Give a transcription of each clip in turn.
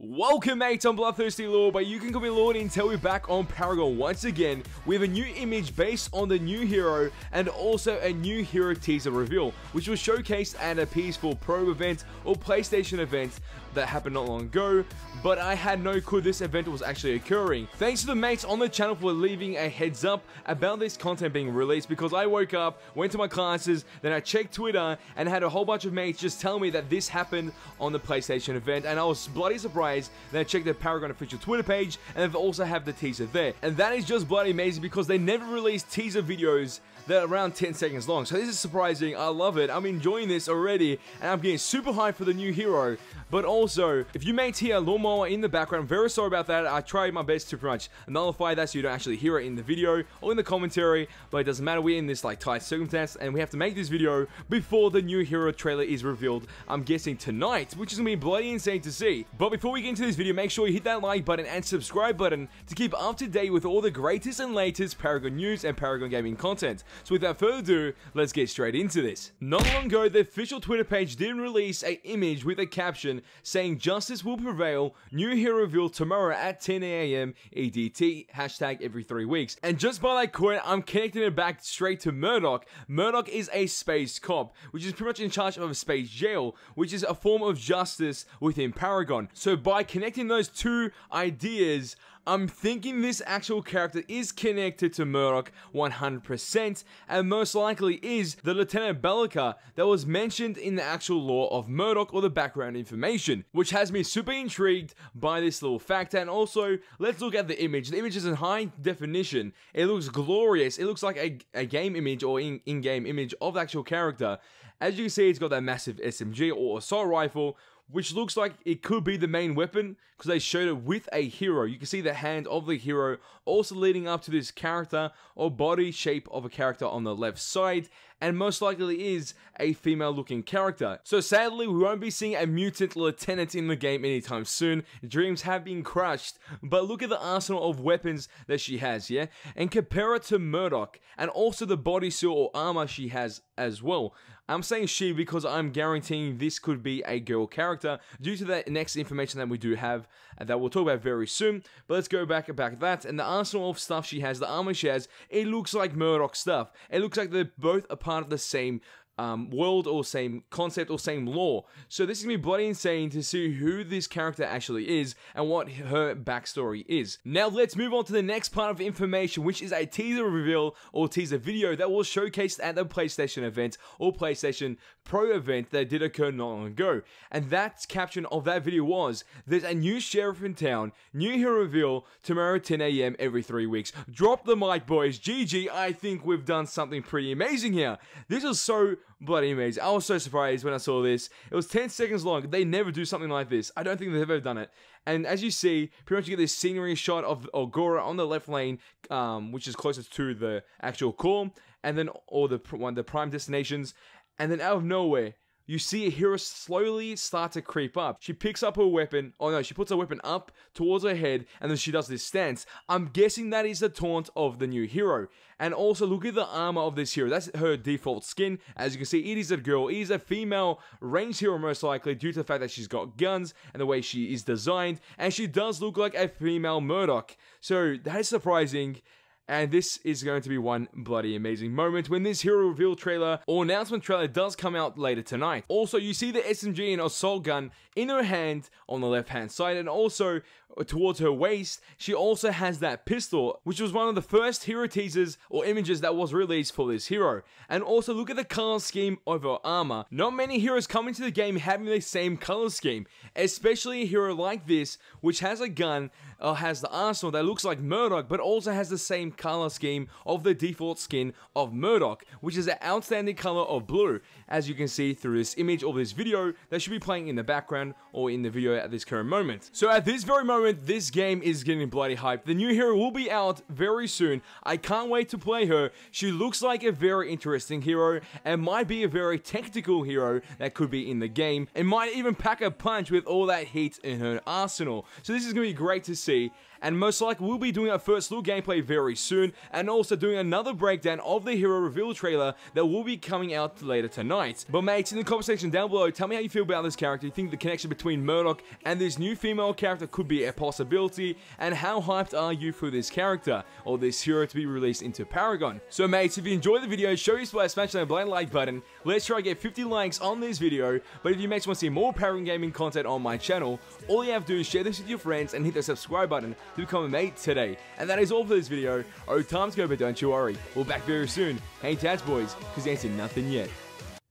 Welcome mates, I'm Bloodthirsty Lord, but you can call me Lord until we're back on Paragon once again with a new image based on the new hero and also a new hero teaser reveal, which was showcased at a PS4 Pro event or PlayStation event that happened not long ago, but I had no clue this event was actually occurring. Thanks to the mates on the channel for leaving a heads up about this content being released because I woke up, went to my classes, then I checked Twitter and had a whole bunch of mates just tell me that this happened on the PlayStation event and I was bloody surprised then I checked the Paragon official Twitter page, and they also have the teaser there. And that is just bloody amazing because they never release teaser videos that are around 10 seconds long. So this is surprising. I love it. I'm enjoying this already, and I'm getting super hyped for the new hero. But also, if you may hear lawnmower in the background, very sorry about that. I tried my best to pretty much nullify that so you don't actually hear it in the video or in the commentary, but it doesn't matter. We're in this like tight circumstance, and we have to make this video before the new hero trailer is revealed. I'm guessing tonight, which is gonna be bloody insane to see. But before we we get into this video, make sure you hit that like button and subscribe button to keep up to date with all the greatest and latest Paragon news and Paragon gaming content. So without further ado, let's get straight into this. Not long ago, the official Twitter page did release a image with a caption saying justice will prevail, new hero reveal tomorrow at 10am EDT, hashtag every three weeks. And just by that quote, I'm connecting it back straight to Murdock. Murdock is a space cop, which is pretty much in charge of a space jail, which is a form of justice within Paragon. So by connecting those two ideas, I'm thinking this actual character is connected to Murdock 100% and most likely is the Lieutenant Belica that was mentioned in the actual lore of Murdock or the background information, which has me super intrigued by this little fact. And also, let's look at the image. The image is in high definition. It looks glorious. It looks like a, a game image or in-game in image of the actual character. As you can see, it's got that massive SMG or assault rifle which looks like it could be the main weapon because they showed it with a hero. You can see the hand of the hero also leading up to this character or body shape of a character on the left side and most likely is a female looking character. So sadly we won't be seeing a mutant lieutenant in the game anytime soon. Dreams have been crushed but look at the arsenal of weapons that she has yeah and compare it to Murdock and also the bodysuit or armor she has as well. I'm saying she because I'm guaranteeing this could be a girl character due to that next information that we do have that we'll talk about very soon. But let's go back about that. And the arsenal of stuff she has, the armor she has, it looks like Murdock stuff. It looks like they're both a part of the same um, world or same concept or same lore. So this is gonna be bloody insane to see who this character actually is and what her backstory is. Now let's move on to the next part of information, which is a teaser reveal or teaser video that was showcased at the PlayStation event or PlayStation Pro event that did occur not long ago. And that caption of that video was, there's a new sheriff in town, new hero reveal, tomorrow 10am every three weeks. Drop the mic boys, GG, I think we've done something pretty amazing here. This is so bloody anyways, I was so surprised when I saw this. It was 10 seconds long. They never do something like this. I don't think they've ever done it. And as you see, pretty much you get this scenery shot of Agora on the left lane, um, which is closest to the actual core, and then all the one the prime destinations. And then out of nowhere, you see a hero slowly start to creep up. She picks up her weapon. Oh no, she puts her weapon up towards her head and then she does this stance. I'm guessing that is the taunt of the new hero. And also look at the armor of this hero. That's her default skin. As you can see, it is a girl. It is a female range hero most likely due to the fact that she's got guns and the way she is designed. And she does look like a female Murdock. So that is surprising. And this is going to be one bloody amazing moment when this hero reveal trailer or announcement trailer does come out later tonight. Also, you see the SMG and assault gun in her hand on the left hand side and also towards her waist, she also has that pistol, which was one of the first hero teasers or images that was released for this hero. And also look at the color scheme of her armor. Not many heroes come into the game having the same color scheme, especially a hero like this, which has a gun, or has the arsenal that looks like Murdock, but also has the same color scheme of the default skin of Murdock, which is an outstanding color of blue, as you can see through this image or this video that should be playing in the background or in the video at this current moment. So at this very moment, this game is getting bloody hyped. The new hero will be out very soon. I can't wait to play her. She looks like a very interesting hero and might be a very tactical hero that could be in the game and might even pack a punch with all that heat in her arsenal. So this is going to be great to see and most likely we'll be doing our first little gameplay very soon soon, and also doing another breakdown of the hero reveal trailer that will be coming out later tonight. But mates, in the comment section down below, tell me how you feel about this character. You think the connection between Murdock and this new female character could be a possibility, and how hyped are you for this character, or this hero to be released into Paragon? So mates, if you enjoyed the video, show your support by smashing that blind like button. Let's try to get 50 likes on this video, but if you mates want to see more Paragon Gaming content on my channel, all you have to do is share this with your friends and hit the subscribe button to become a mate today. And that is all for this video. Oh, time's go, but don't you worry. We'll back very soon. Hey, Tats boys, because you ain't seen nothing yet.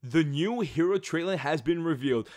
The new hero trailer has been revealed.